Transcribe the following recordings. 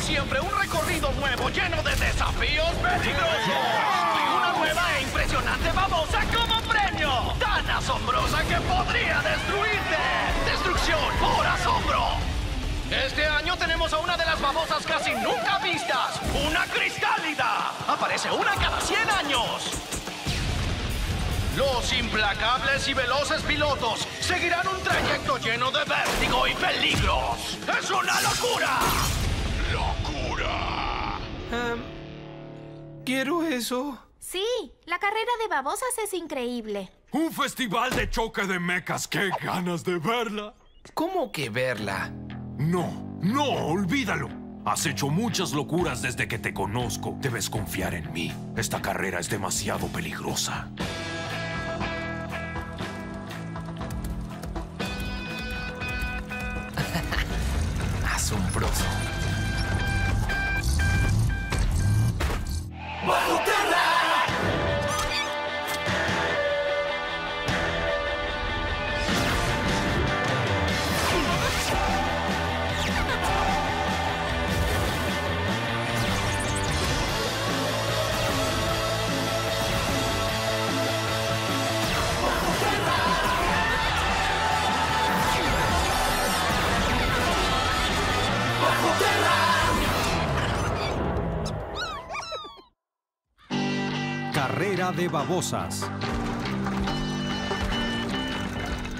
Siempre, un recorrido nuevo lleno de desafíos peligrosos. Y una nueva e impresionante babosa como premio. Tan asombrosa que podría destruirte. Destrucción por asombro. Este año tenemos a una de las babosas casi nunca vistas. Una cristálida. Aparece una cada 100 años. Los implacables y veloces pilotos seguirán un trayecto lleno de vértigo y peligros. ¡Es una locura! Quiero eso. Sí, la carrera de babosas es increíble. Un festival de choque de mecas. ¡Qué ganas de verla! ¿Cómo que verla? No, no, olvídalo. Has hecho muchas locuras desde que te conozco. Debes confiar en mí. Esta carrera es demasiado peligrosa. Asombroso. Carrera de babosas.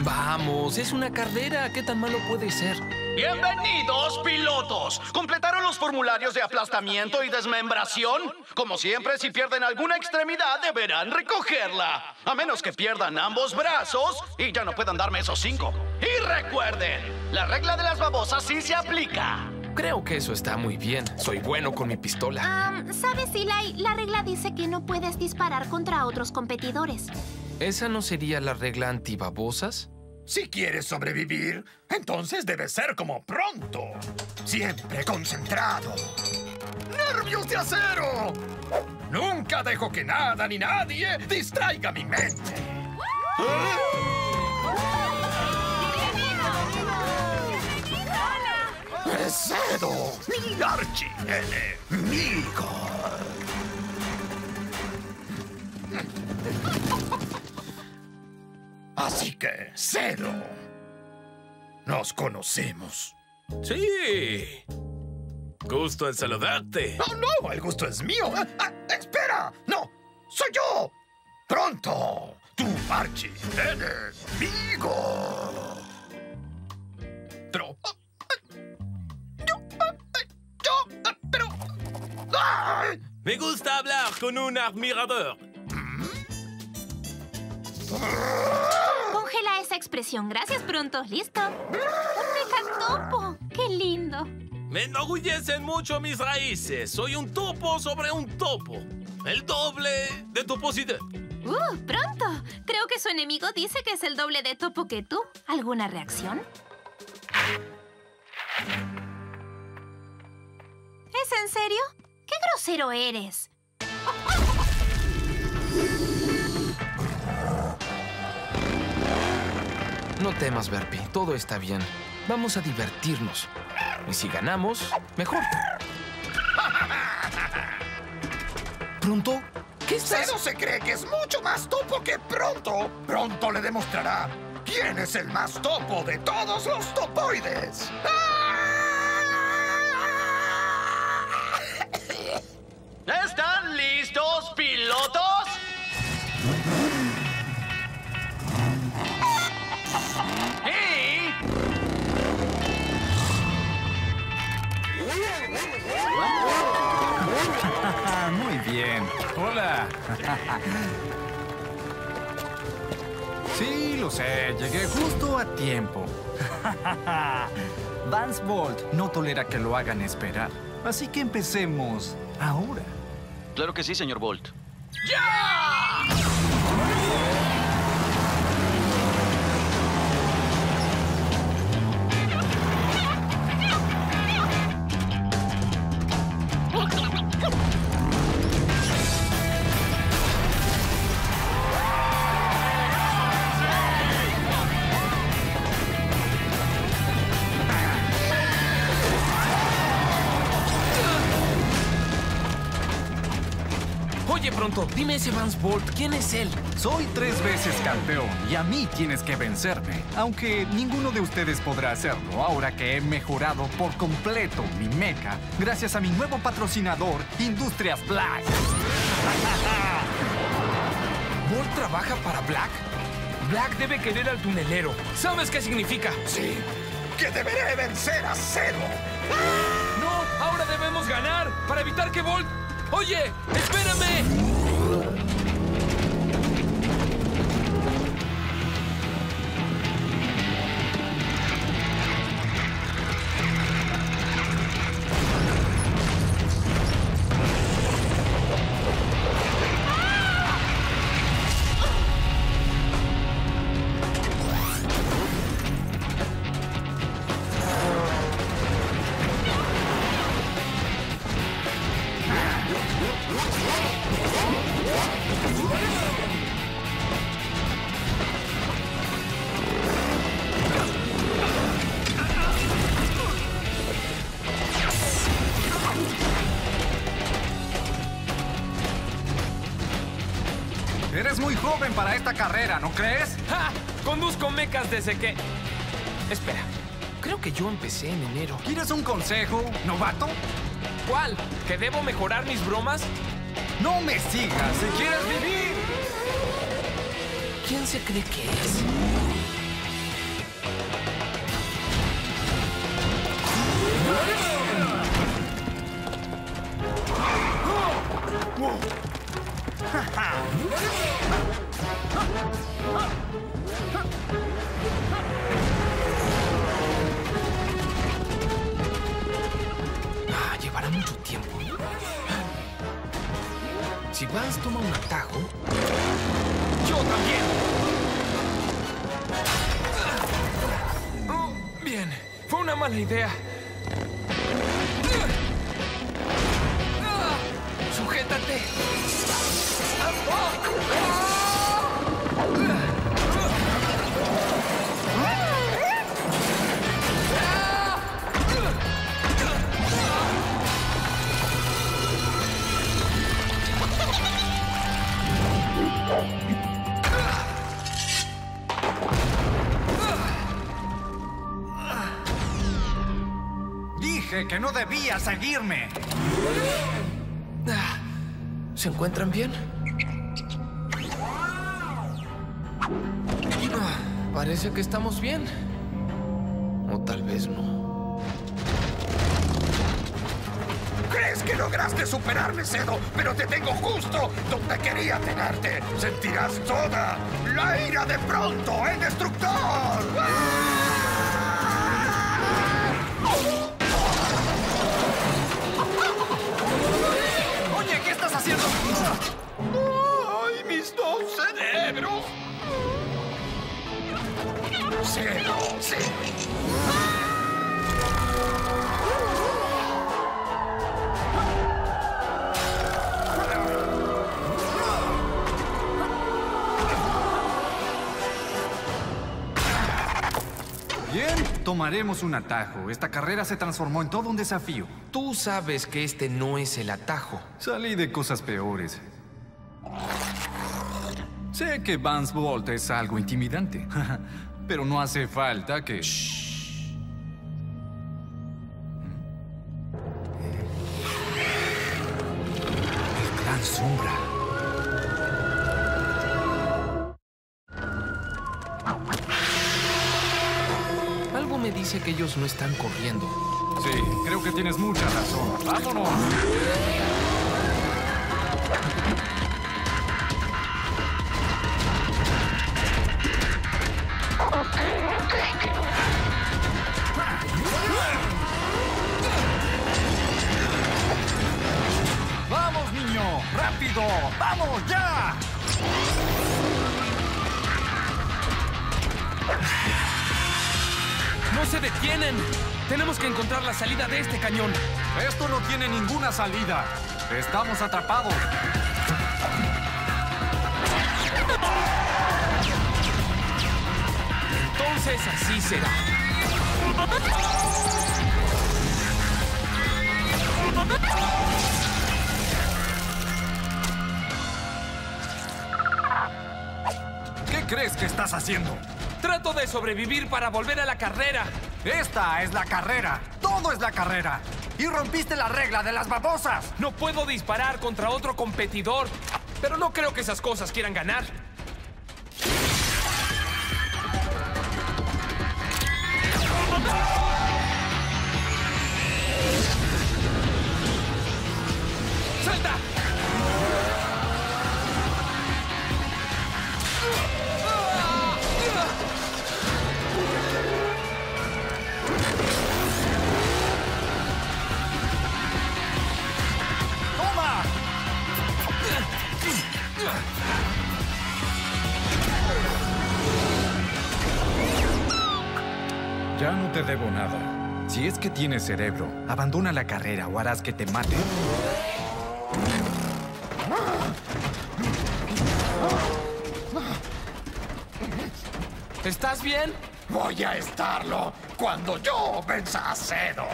Vamos, es una carrera. ¿Qué tan malo puede ser? Bienvenidos, pilotos. ¿Completaron los formularios de aplastamiento y desmembración? Como siempre, si pierden alguna extremidad, deberán recogerla. A menos que pierdan ambos brazos y ya no puedan darme esos cinco. Y recuerden, la regla de las babosas sí se aplica. Creo que eso está muy bien. Soy bueno con mi pistola. Am, ¿Sabes, Eli? La regla dice que no puedes disparar contra otros competidores. ¿Esa no sería la regla antibabosas? Si quieres sobrevivir, entonces debes ser como pronto. Siempre concentrado. ¡Nervios de acero! Nunca dejo que nada ni nadie distraiga mi mente. ¡Cedo! ¡Mi archienemigo! Así que, Cedo, nos conocemos. Sí. Gusto en saludarte. ¡Oh, no! El gusto es mío. Ah, ah, ¡Espera! ¡No! ¡Soy yo! ¡Pronto! ¡Tu archienemigo! Me gusta hablar con un admirador. Congela esa expresión. Gracias, pronto. Listo. Un megatopo. ¡Qué lindo! Me enorgullecen mucho mis raíces. Soy un topo sobre un topo. El doble de toposidad. ¡Uh! ¡Pronto! Creo que su enemigo dice que es el doble de topo que tú. ¿Alguna reacción? ¿Es en serio? ¡Qué grosero eres! No temas, Verpi. Todo está bien. Vamos a divertirnos. Y si ganamos, mejor. ¿Pronto? ¿Qué estás...? Cedo se cree que es mucho más topo que pronto. Pronto le demostrará quién es el más topo de todos los topoides. ¿Están Sí, lo sé. Llegué justo a tiempo. Vance Bolt no tolera que lo hagan esperar. Así que empecemos ahora. Claro que sí, señor Bolt. pronto. Dime ese Vance Bolt, ¿quién es él? Soy tres veces campeón y a mí tienes que vencerme. Aunque ninguno de ustedes podrá hacerlo ahora que he mejorado por completo mi mecha gracias a mi nuevo patrocinador, Industrias Black. ¿Bolt trabaja para Black? Black debe querer al tunelero. ¿Sabes qué significa? Sí, que deberé vencer a Cero. ¡No! ¡Ahora debemos ganar! ¡Para evitar que Bolt... ¡Oye! ¡Espérame! Eres esta carrera, ¿no crees? ¡Ja! Conduzco mecas desde que... Espera. Creo que yo empecé en enero. ¿Quieres un consejo, novato? ¿Cuál? ¿Que debo mejorar mis bromas? No me sigas si quieres vivir. ¿Quién se cree que es? Fue una que no debías seguirme. Ah, ¿Se encuentran bien? Ah, Parece que estamos bien. O tal vez no. ¿Crees que lograste superarme, Cedo? Pero te tengo justo donde quería tenerte. Sentirás toda la ira de pronto, el destructor. Oye, Cero, sí. Bien, tomaremos un atajo. Esta carrera se transformó en todo un desafío. Tú sabes que este no es el atajo. Salí de cosas peores. Sé que Vance Bolt es algo intimidante, pero no hace falta que... El Gran Sombra. Algo me dice que ellos no están corriendo. Sí, creo que tienes mucha razón. ¡Vámonos! ¡Vamos, niño! ¡Rápido! ¡Vamos, ya! ¡No se detienen! Tenemos que encontrar la salida de este cañón. Esto no tiene ninguna salida. Estamos atrapados. así será. ¿Qué crees que estás haciendo? Trato de sobrevivir para volver a la carrera. Esta es la carrera. Todo es la carrera. Y rompiste la regla de las babosas. No puedo disparar contra otro competidor. Pero no creo que esas cosas quieran ganar. Ya no te debo nada. Si es que tienes cerebro, abandona la carrera o harás que te maten. ¿Estás bien? Voy a estarlo cuando yo venza a Cedo.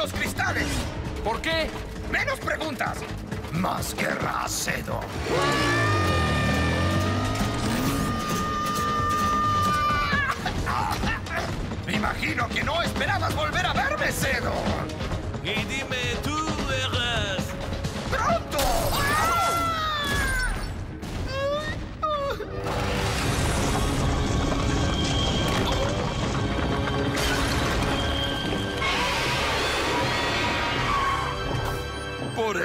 Los cristales. ¿Por qué? Menos preguntas, más guerra a Cedo. Me imagino que no esperabas volver a verme, Cedo. Y dime, tú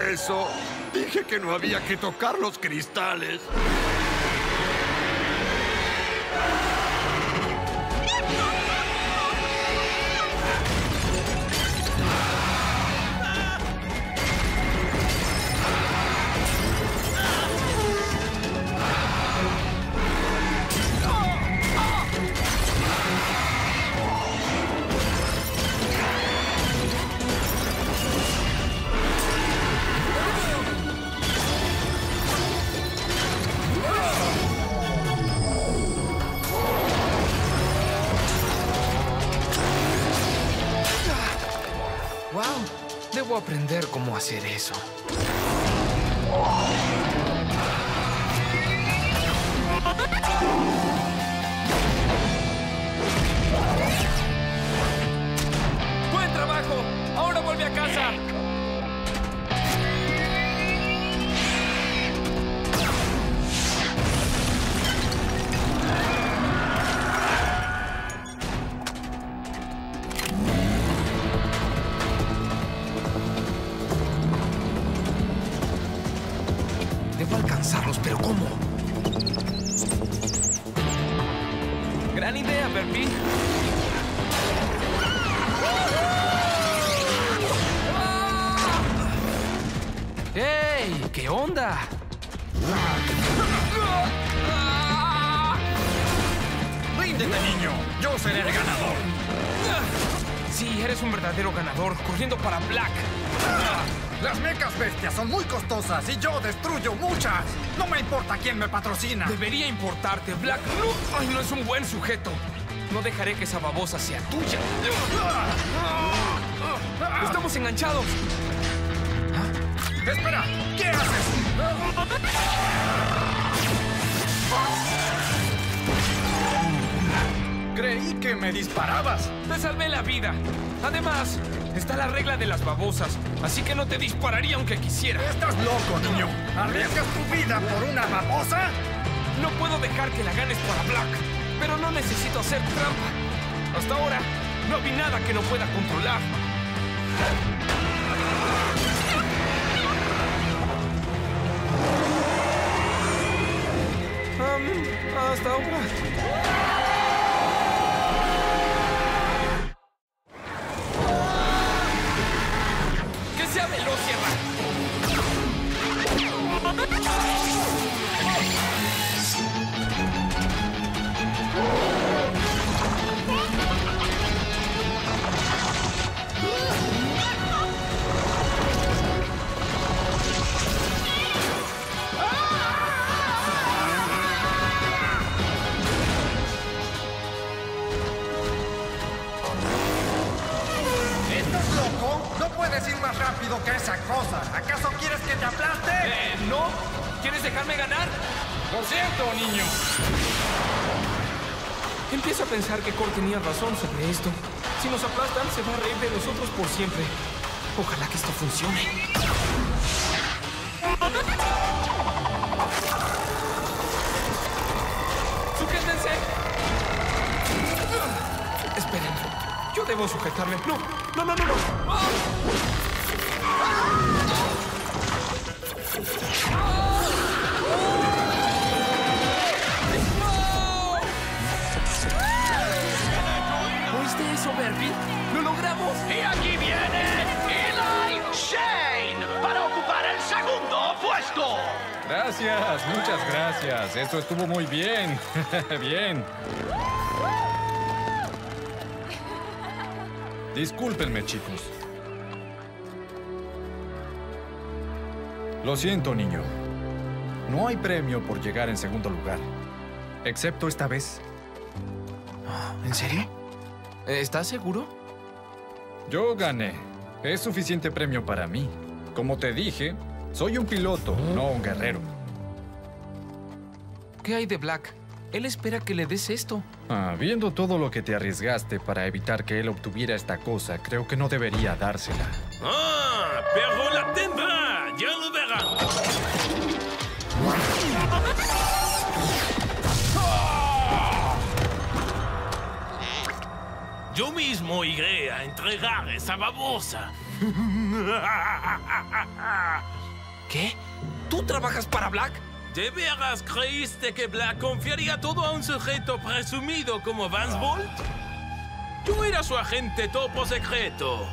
eso dije que no había que tocar los cristales. Debo aprender cómo hacer eso. ¡Buen trabajo! ¡Ahora vuelve a casa! ¿Qué onda? ¡Ríndete, niño! ¡Yo seré el ganador! Sí, eres un verdadero ganador, corriendo para Black. Las mecas bestias son muy costosas y yo destruyo muchas. No me importa quién me patrocina. Debería importarte, Black. No, ay, no es un buen sujeto. No dejaré que esa babosa sea tuya. Estamos enganchados. ¡Espera! ¿Qué haces? Creí que me disparabas. Te salvé la vida. Además, está la regla de las babosas, así que no te dispararía aunque quisiera. Estás loco, niño. ¿Arriesgas tu vida por una babosa? No puedo dejar que la ganes para Black, pero no necesito hacer trampa. Hasta ahora, no vi nada que no pueda controlar. Hasta ahora. ¡Que sea veloz, Sierra! Tenía razón sobre esto. Si nos aplastan, se va a reír de nosotros por siempre. Ojalá que esto funcione. ¡Sujétense! Esperen. Yo debo sujetarme. No, no, no, no, no. ¿Oíste Y aquí viene Eli Shane para ocupar el segundo puesto. Gracias, muchas gracias. Esto estuvo muy bien. bien. Discúlpenme, chicos. Lo siento, niño. No hay premio por llegar en segundo lugar. Excepto esta vez. ¿En serio? ¿Estás seguro? Yo gané. Es suficiente premio para mí. Como te dije, soy un piloto, no un guerrero. ¿Qué hay de Black? Él espera que le des esto. Ah, viendo todo lo que te arriesgaste para evitar que él obtuviera esta cosa, creo que no debería dársela. Ah, pero la tendrá. Ya lo verán. Yo mismo iré a entregar esa babosa. ¿Qué? ¿Tú trabajas para Black? ¿De veras creíste que Black confiaría todo a un sujeto presumido como Vance Bolt? Yo era su agente topo secreto.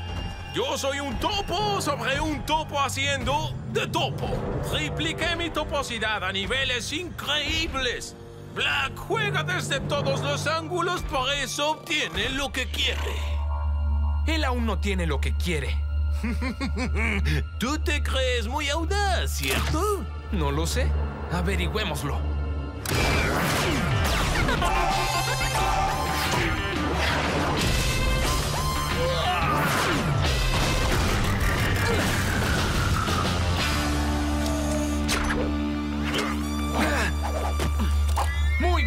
Yo soy un topo sobre un topo haciendo de topo. Tripliqué mi toposidad a niveles increíbles. Black juega desde todos los ángulos, por eso obtiene lo que quiere. Él aún no tiene lo que quiere. Tú te crees muy audaz, ¿cierto? No lo sé. Averigüémoslo.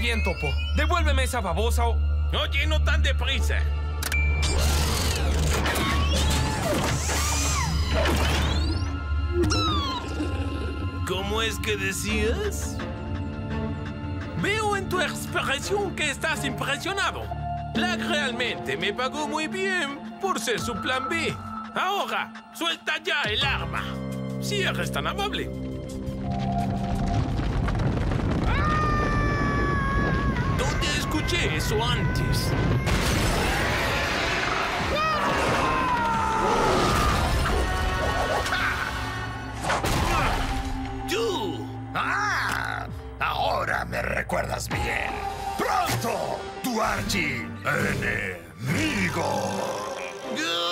bien, Topo. Devuélveme esa babosa o... Oye, no tan deprisa. ¿Cómo es que decías? Veo en tu expresión que estás impresionado. Black realmente me pagó muy bien por ser su plan B. Ahora, suelta ya el arma. Si eres tan amable. Escuché eso antes? ¡Tú! ¡Ah! Ahora me recuerdas bien. ¡Pronto! ¡Tu archi enemigo! ¡Tú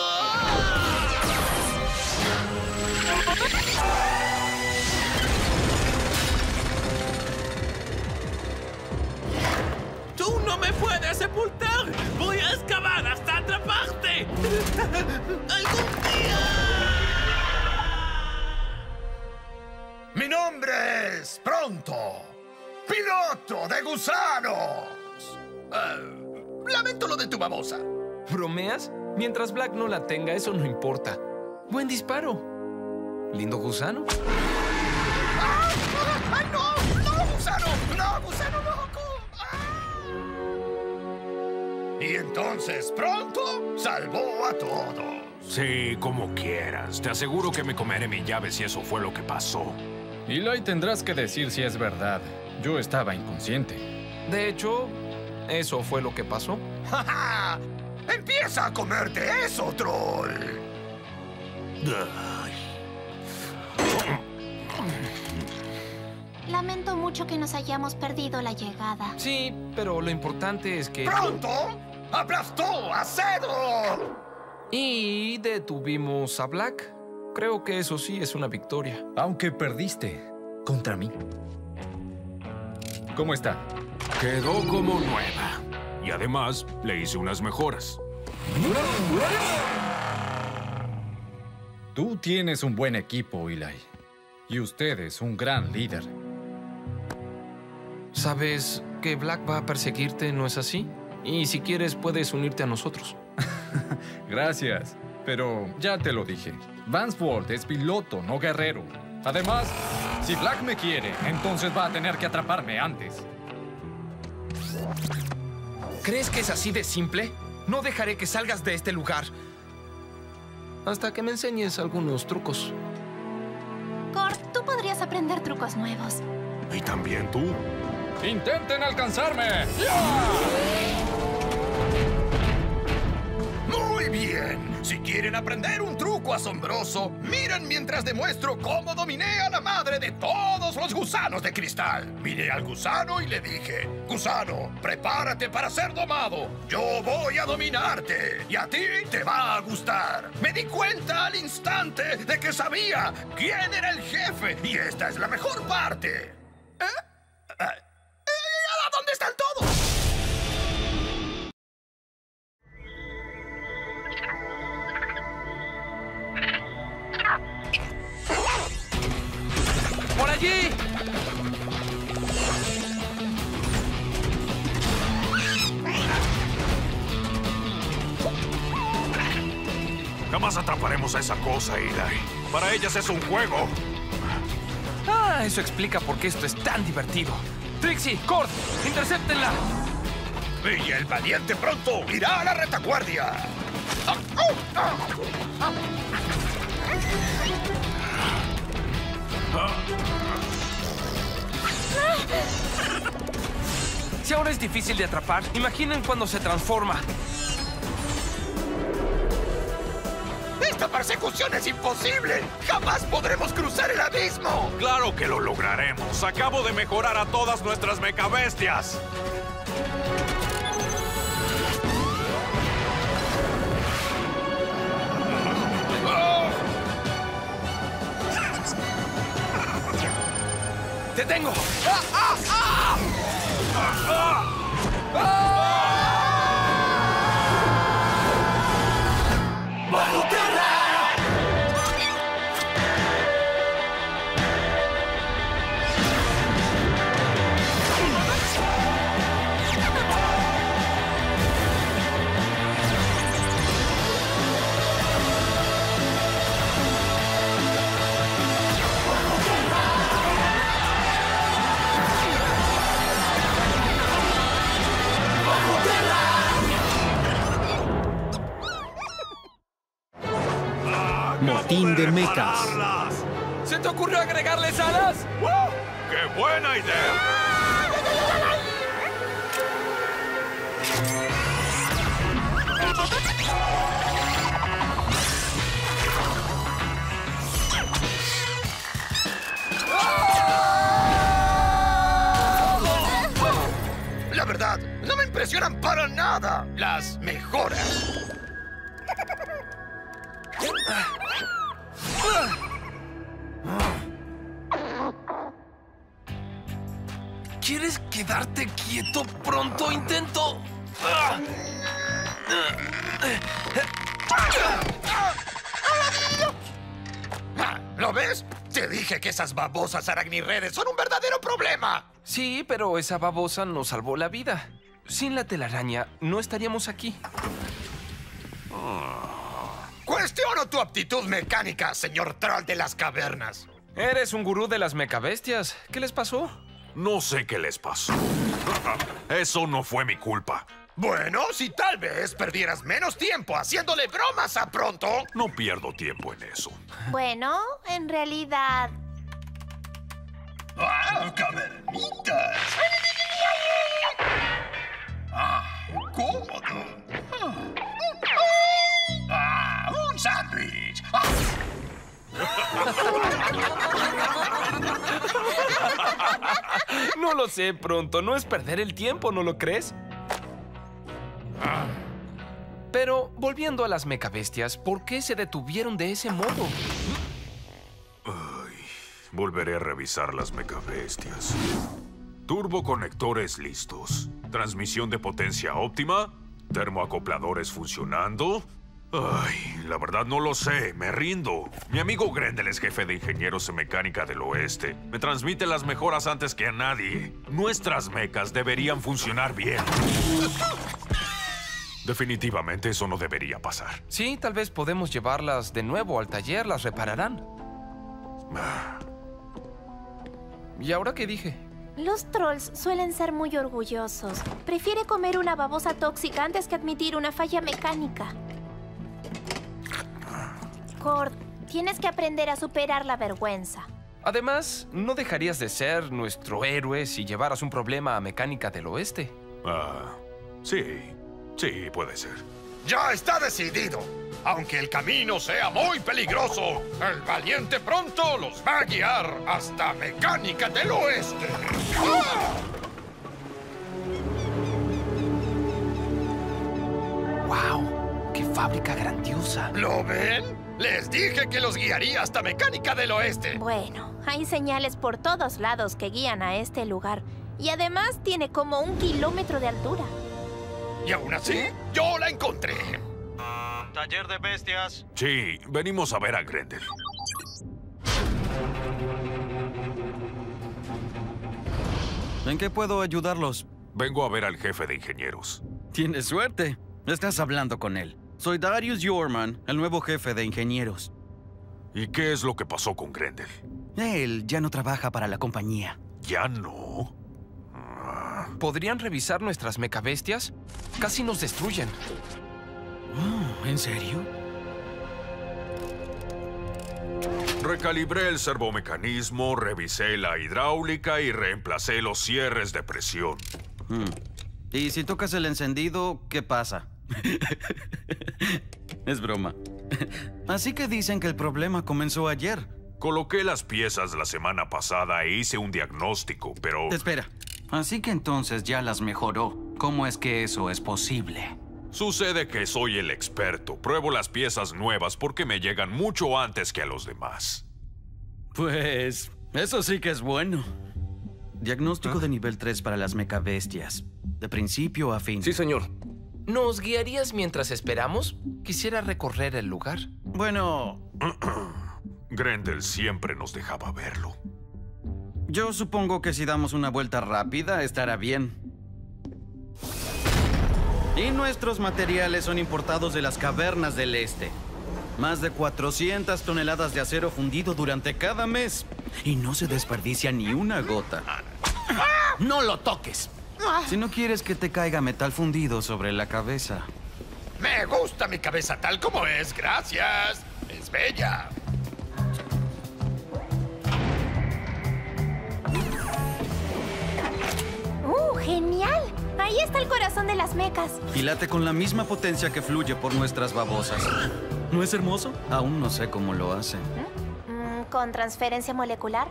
me puedes sepultar! ¡Voy a excavar hasta atraparte! ¡Algún día! Mi nombre es Pronto, piloto de gusanos. Eh, lamento lo de tu babosa. ¿Bromeas? Mientras Black no la tenga, eso no importa. Buen disparo. Lindo gusano. ¡Ah! ¡Ah! ¡Ay, no! ¡No, gusano! ¡No, gusano loco! Y entonces Pronto salvó a todos. Sí, como quieras. Te aseguro que me comeré mi llave si eso fue lo que pasó. Eli tendrás que decir si es verdad. Yo estaba inconsciente. De hecho, eso fue lo que pasó. ¡Ja, ja! ¡Empieza a comerte eso, troll! Lamento mucho que nos hayamos perdido la llegada. Sí, pero lo importante es que... ¡Pronto! ¡Aplastó a Cedro! Y detuvimos a Black. Creo que eso sí es una victoria. Aunque perdiste contra mí. ¿Cómo está? quedó como nueva. Y además, le hice unas mejoras. Tú tienes un buen equipo, Eli. Y usted es un gran líder. Sabes que Black va a perseguirte, ¿no es así? Y si quieres, puedes unirte a nosotros. Gracias. Pero ya te lo dije. Vance Ward es piloto, no guerrero. Además, si Black me quiere, entonces va a tener que atraparme antes. ¿Crees que es así de simple? No dejaré que salgas de este lugar. Hasta que me enseñes algunos trucos. Kurt, tú podrías aprender trucos nuevos. ¿Y también tú? ¡Intenten alcanzarme! Bien. Si quieren aprender un truco asombroso, miren mientras demuestro cómo dominé a la madre de todos los gusanos de cristal. Miré al gusano y le dije, gusano, prepárate para ser domado. Yo voy a dominarte y a ti te va a gustar. Me di cuenta al instante de que sabía quién era el jefe y esta es la mejor parte. ¿Eh? Atraparemos a esa cosa, Eli. Para ellas es un juego. Ah, eso explica por qué esto es tan divertido. Trixie, Cord, intercéptenla. Y el valiente pronto irá a la retaguardia. Ah, oh, ah. Si ahora es difícil de atrapar, imaginen cuando se transforma. Persecución es imposible! ¡Jamás podremos cruzar el abismo! Claro que lo lograremos. Acabo de mejorar a todas nuestras mecabestias. ¡Te tengo! ¿Se te ocurrió agregarles alas? ¡Qué buena idea! La verdad, no me impresionan para nada las mejoras. Esas babosas aracnirredes son un verdadero problema. Sí, pero esa babosa nos salvó la vida. Sin la telaraña, no estaríamos aquí. Cuestiono tu aptitud mecánica, señor troll de las cavernas. Eres un gurú de las mecabestias. ¿Qué les pasó? No sé qué les pasó. Eso no fue mi culpa. Bueno, si tal vez perdieras menos tiempo haciéndole bromas a pronto. No pierdo tiempo en eso. Bueno, en realidad... ¡Ah, cavernitas! ¡Ah, cómodo! ¡Ah, un sándwich! ¡Ah! No lo sé pronto. No es perder el tiempo, ¿no lo crees? Pero, volviendo a las mecabestias, ¿por qué se detuvieron de ese modo? Volveré a revisar las mecabestias. Turboconectores listos. Transmisión de potencia óptima. Termoacopladores funcionando. Ay, la verdad no lo sé, me rindo. Mi amigo Grendel es jefe de ingenieros en mecánica del oeste. Me transmite las mejoras antes que a nadie. Nuestras mecas deberían funcionar bien. Definitivamente eso no debería pasar. Sí, tal vez podemos llevarlas de nuevo al taller, las repararán. ¿Y ahora qué dije? Los trolls suelen ser muy orgullosos. Prefiere comer una babosa tóxica antes que admitir una falla mecánica. Cord, tienes que aprender a superar la vergüenza. Además, no dejarías de ser nuestro héroe si llevaras un problema a Mecánica del Oeste. Ah, sí, sí, puede ser. Ya está decidido. Aunque el camino sea muy peligroso, el valiente pronto los va a guiar hasta Mecánica del Oeste. ¡Ah! ¡Wow! ¡Qué fábrica grandiosa! ¿Lo ven? Les dije que los guiaría hasta Mecánica del Oeste. Bueno, hay señales por todos lados que guían a este lugar. Y además tiene como un kilómetro de altura. Y aún así, yo la encontré. Taller de bestias. Sí, venimos a ver a Grendel. ¿En qué puedo ayudarlos? Vengo a ver al jefe de ingenieros. Tienes suerte. Estás hablando con él. Soy Darius Yorman, el nuevo jefe de ingenieros. ¿Y qué es lo que pasó con Grendel? Él ya no trabaja para la compañía. ¿Ya no? ¿Podrían revisar nuestras mecabestias? Casi nos destruyen. Oh, ¿En serio? Recalibré el servomecanismo, revisé la hidráulica y reemplacé los cierres de presión. Hmm. Y si tocas el encendido, ¿qué pasa? es broma. Así que dicen que el problema comenzó ayer. Coloqué las piezas la semana pasada e hice un diagnóstico, pero... Espera. Así que entonces ya las mejoró. ¿Cómo es que eso es posible? Sucede que soy el experto. Pruebo las piezas nuevas porque me llegan mucho antes que a los demás. Pues... Eso sí que es bueno. Diagnóstico de nivel 3 para las mecabestias. De principio a fin. Sí, señor. ¿Nos guiarías mientras esperamos? Quisiera recorrer el lugar. Bueno... Grendel siempre nos dejaba verlo. Yo supongo que si damos una vuelta rápida estará bien. Y nuestros materiales son importados de las cavernas del este. Más de 400 toneladas de acero fundido durante cada mes. Y no se desperdicia ni una gota. ¡No lo toques! Si no quieres que te caiga metal fundido sobre la cabeza. Me gusta mi cabeza tal como es, gracias. Es bella. ¡Uh, genial! Ahí está el corazón de las mecas. Y late con la misma potencia que fluye por nuestras babosas. ¿No es hermoso? Aún no sé cómo lo hacen. Mm, ¿Con transferencia molecular?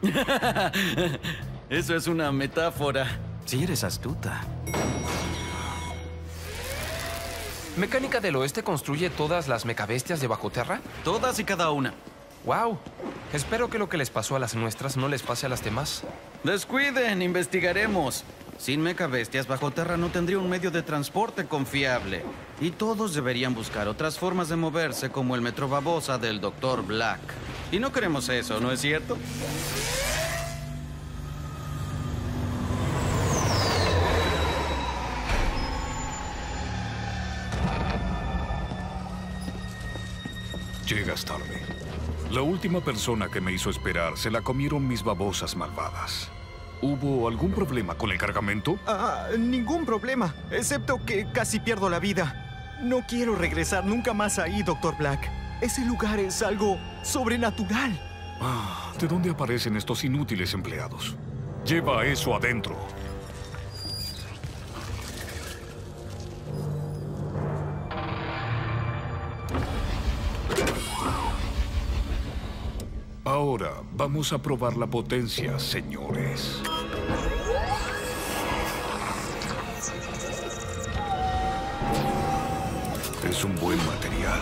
Eso es una metáfora. Si eres astuta. ¿Mecánica del Oeste construye todas las mecabestias de bajo tierra? Todas y cada una. ¡Wow! Espero que lo que les pasó a las nuestras no les pase a las demás. Descuiden, investigaremos. Sin mecabestias bajo tierra no tendría un medio de transporte confiable. Y todos deberían buscar otras formas de moverse como el metro babosa del Dr. Black. Y no queremos eso, ¿no es cierto? Llegas tarde. La última persona que me hizo esperar se la comieron mis babosas malvadas. ¿Hubo algún problema con el cargamento? Ah, ningún problema, excepto que casi pierdo la vida. No quiero regresar nunca más ahí, Dr. Black. Ese lugar es algo sobrenatural. Ah, ¿de dónde aparecen estos inútiles empleados? Lleva eso adentro. Ahora vamos a probar la potencia, señores. Es un buen material.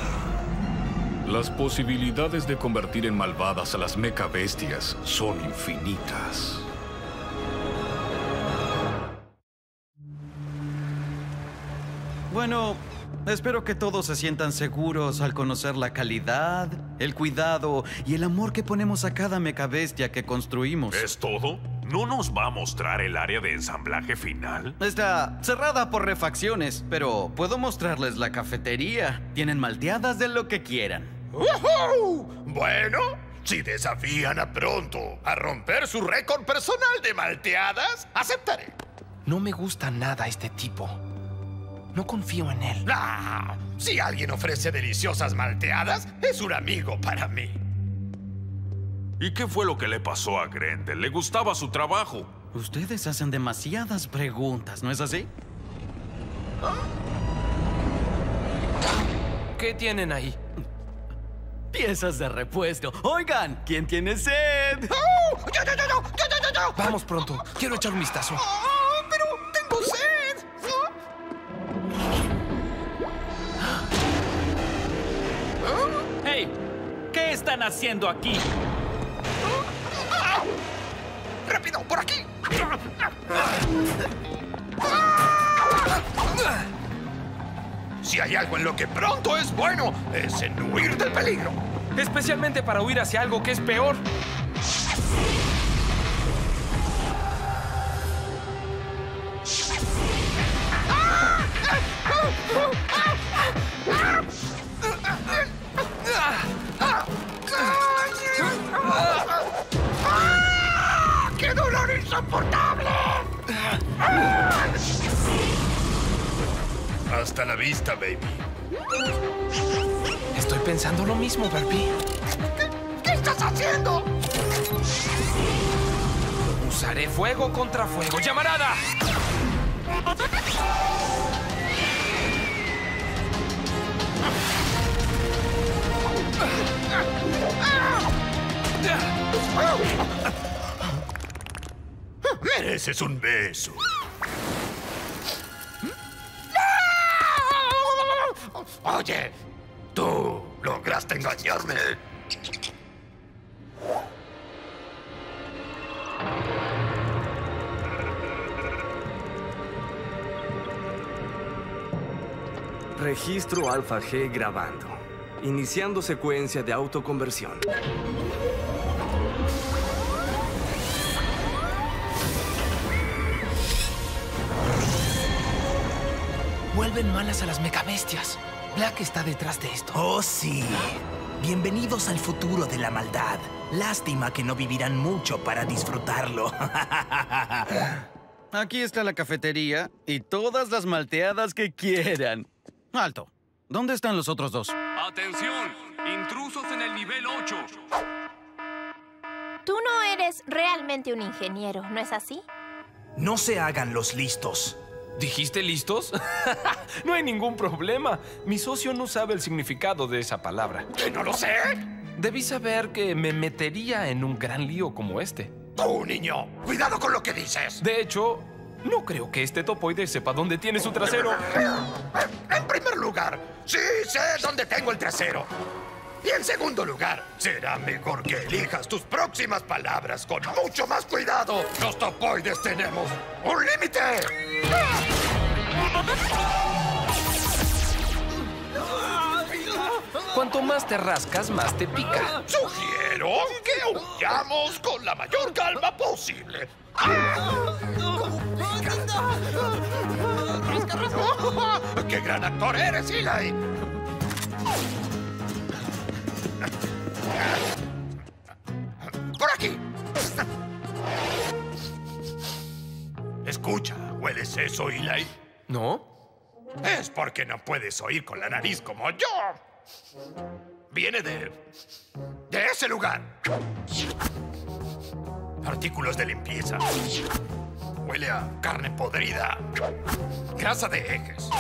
Las posibilidades de convertir en malvadas a las meca bestias son infinitas. Bueno, espero que todos se sientan seguros al conocer la calidad, el cuidado y el amor que ponemos a cada mecabestia que construimos. ¿Es todo? ¿No nos va a mostrar el área de ensamblaje final? Está cerrada por refacciones, pero puedo mostrarles la cafetería. Tienen malteadas de lo que quieran. ¡Woohoo! Bueno, si desafían a pronto a romper su récord personal de malteadas, aceptaré. No me gusta nada este tipo. No confío en él. Ah, si alguien ofrece deliciosas malteadas, es un amigo para mí. ¿Y qué fue lo que le pasó a Grendel? ¿Le gustaba su trabajo? Ustedes hacen demasiadas preguntas, ¿no es así? ¿Qué tienen ahí? Piezas de repuesto. Oigan, ¿quién tiene sed? ¡Oh! ¡Yo, yo, yo, yo! ¡Yo, yo, yo, yo! Vamos pronto. Quiero echar un vistazo. Están haciendo aquí? ¡Rápido, por aquí! Si hay algo en lo que pronto es bueno, es en huir del peligro. Especialmente para huir hacia algo que es peor. Oye, tú lograste engañarme. Registro Alfa G grabando. Iniciando secuencia de autoconversión. Vuelven malas a las mecabestias. Black está detrás de esto. Oh, sí. Bienvenidos al futuro de la maldad. Lástima que no vivirán mucho para disfrutarlo. Aquí está la cafetería y todas las malteadas que quieran. Alto. ¿Dónde están los otros dos? ¡Atención! ¡Intrusos en el nivel 8! Tú no eres realmente un ingeniero, ¿no es así? No se hagan los listos. ¿Dijiste listos? no hay ningún problema. Mi socio no sabe el significado de esa palabra. ¿Que no lo sé? Debí saber que me metería en un gran lío como este. Tú, niño, cuidado con lo que dices. De hecho, no creo que este topoide sepa dónde tiene su trasero. En primer lugar, sí sé dónde tengo el trasero. Y en segundo lugar, será mejor que elijas tus próximas palabras con mucho más cuidado. Los topoides tenemos un límite. Cuanto más te rascas, más te pica. Sugiero que huyamos con la mayor calma posible. ¡Qué gran actor eres, Eli! ¡Por aquí! Escucha, ¿hueles eso, Eli? ¿No? Es porque no puedes oír con la nariz como yo. Viene de... de ese lugar. Artículos de limpieza. Huele a carne podrida. Grasa de ejes.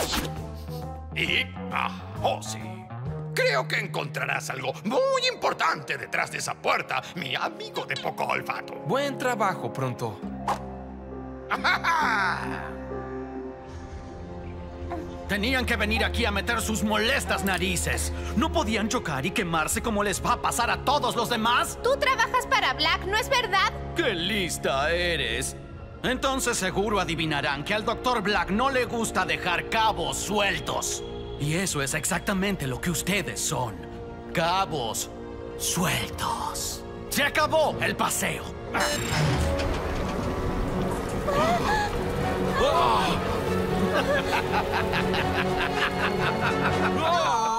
Y... Ah, oh sí. Creo que encontrarás algo muy importante detrás de esa puerta, mi amigo de poco olfato. Buen trabajo pronto. Tenían que venir aquí a meter sus molestas narices. ¿No podían chocar y quemarse como les va a pasar a todos los demás? Tú trabajas para Black, ¿no es verdad? ¡Qué lista eres! Entonces seguro adivinarán que al Dr. Black no le gusta dejar cabos sueltos. Y eso es exactamente lo que ustedes son. Cabos sueltos. Se acabó el paseo.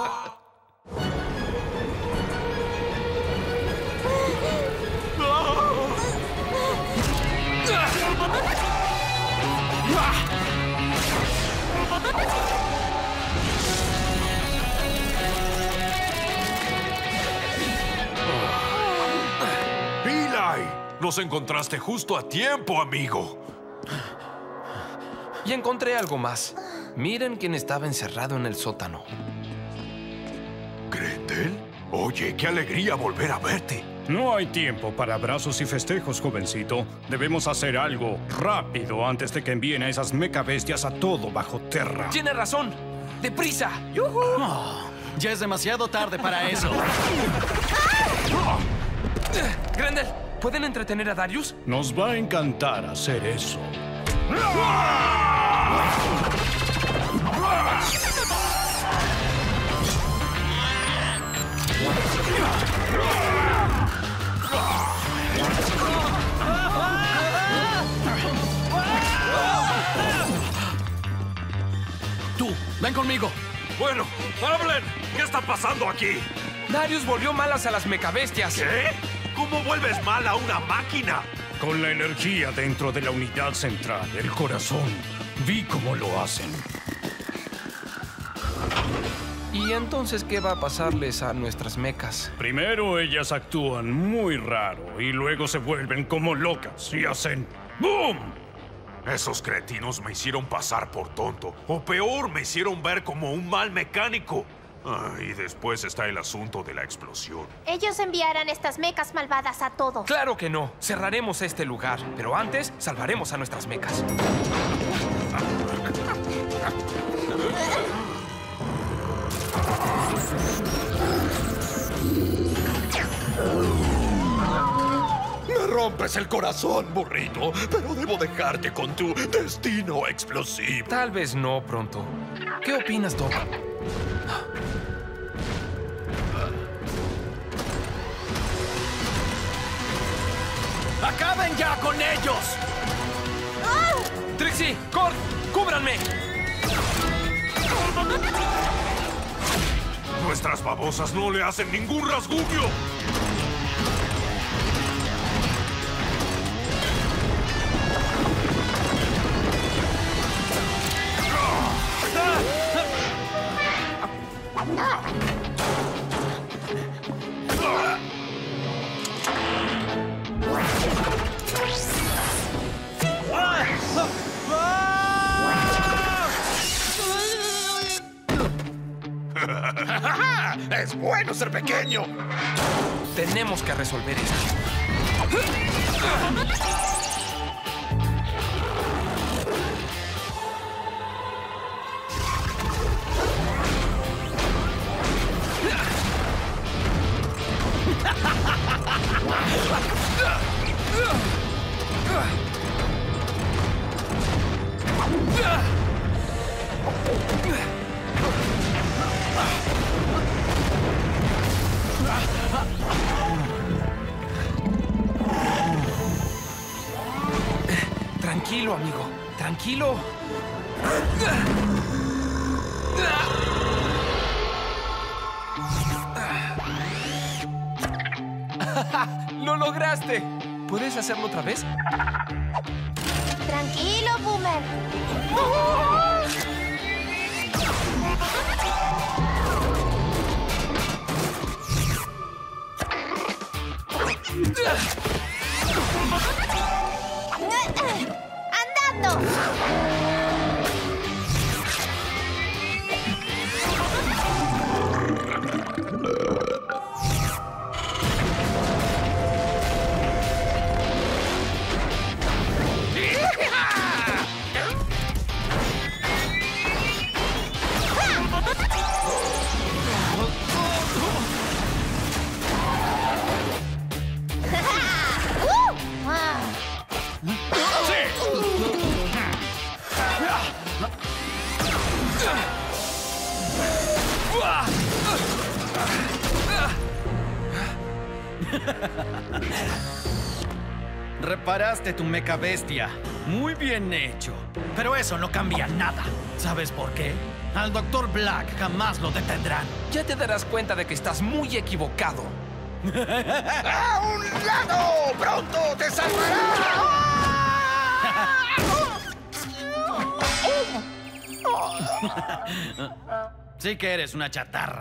Nos encontraste justo a tiempo, amigo. Y encontré algo más. Miren quién estaba encerrado en el sótano. ¿Gretel? Oye, qué alegría volver a verte. No hay tiempo para abrazos y festejos, jovencito. Debemos hacer algo rápido antes de que envíen a esas meca bestias a todo bajo tierra. Tiene razón. ¡Deprisa! Oh, ya es demasiado tarde para eso. Grendel, ¿pueden entretener a Darius? Nos va a encantar hacer eso. Tú, ven conmigo. Bueno, hablen. ¿Qué está pasando aquí? Darius volvió malas a las mecabestias. ¿Qué? ¿Cómo vuelves mal a una máquina? Con la energía dentro de la unidad central, el corazón, vi cómo lo hacen. ¿Y entonces qué va a pasarles a nuestras mecas? Primero ellas actúan muy raro y luego se vuelven como locas y hacen ¡Boom! Esos cretinos me hicieron pasar por tonto. O peor, me hicieron ver como un mal mecánico. Ah, y después está el asunto de la explosión. Ellos enviarán estas mecas malvadas a todo. Claro que no. Cerraremos este lugar. Pero antes, salvaremos a nuestras mecas. rompes el corazón, burrito, pero debo dejarte con tu destino explosivo. Tal vez no pronto. ¿Qué opinas, Doc? ¡Acaben ya con ellos! Trixie, Cord, cúbranme. Nuestras babosas no le hacen ningún rasguño. es bueno ser pequeño. Tenemos que resolver esto. ¡Lo lograste! ¿Puedes hacerlo otra vez? Tranquilo, Boomer. ¡Andando! Paraste tu meca bestia. Muy bien hecho. Pero eso no cambia nada. ¿Sabes por qué? Al Dr. Black jamás lo detendrán. Ya te darás cuenta de que estás muy equivocado. ¡A un lado! ¡Pronto te salvará! sí que eres una chatarra.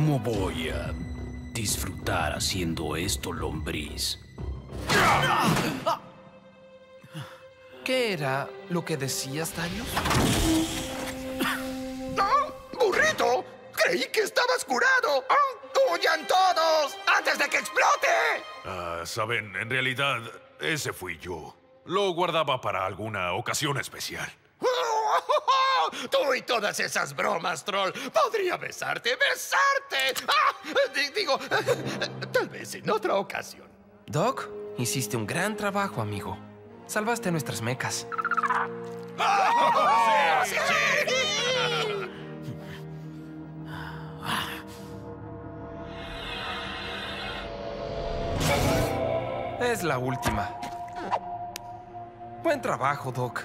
¿Cómo voy a disfrutar haciendo esto, lombriz? ¿Qué era lo que decías, Darius? ¡No! ¡Burrito! ¡Creí que estabas curado! ¡Oh! ¡Huyan todos! ¡Antes de que explote! Ah, Saben, en realidad, ese fui yo. Lo guardaba para alguna ocasión especial. Tú y todas esas bromas, troll. Podría besarte, besarte. ¡Ah! Digo, tal vez en otra ocasión. Doc, hiciste un gran trabajo, amigo. Salvaste nuestras mecas. ¡Sí, sí! Es la última. Buen trabajo, Doc.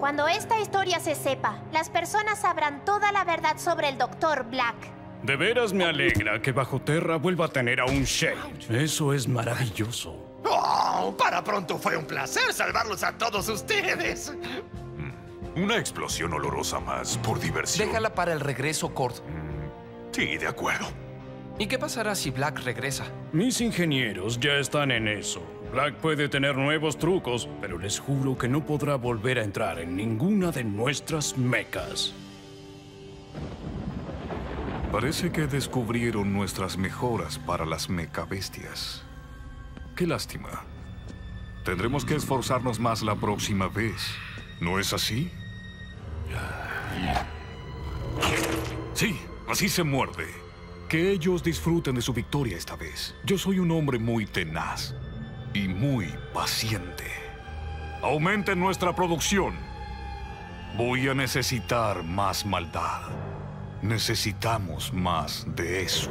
Cuando esta historia se sepa, las personas sabrán toda la verdad sobre el Dr. Black. De veras me alegra que Bajo Terra vuelva a tener a un Shade. Eso es maravilloso. ¡Oh! Para pronto fue un placer salvarlos a todos ustedes. Una explosión olorosa más, por diversión. Déjala para el regreso, Cord. Sí, de acuerdo. ¿Y qué pasará si Black regresa? Mis ingenieros ya están en eso. Black puede tener nuevos trucos, pero les juro que no podrá volver a entrar en ninguna de nuestras mecas. Parece que descubrieron nuestras mejoras para las mecabestias. Qué lástima. Tendremos que esforzarnos más la próxima vez. ¿No es así? Sí, así se muerde. Que ellos disfruten de su victoria esta vez. Yo soy un hombre muy tenaz y muy paciente. Aumenten nuestra producción. Voy a necesitar más maldad. Necesitamos más de eso.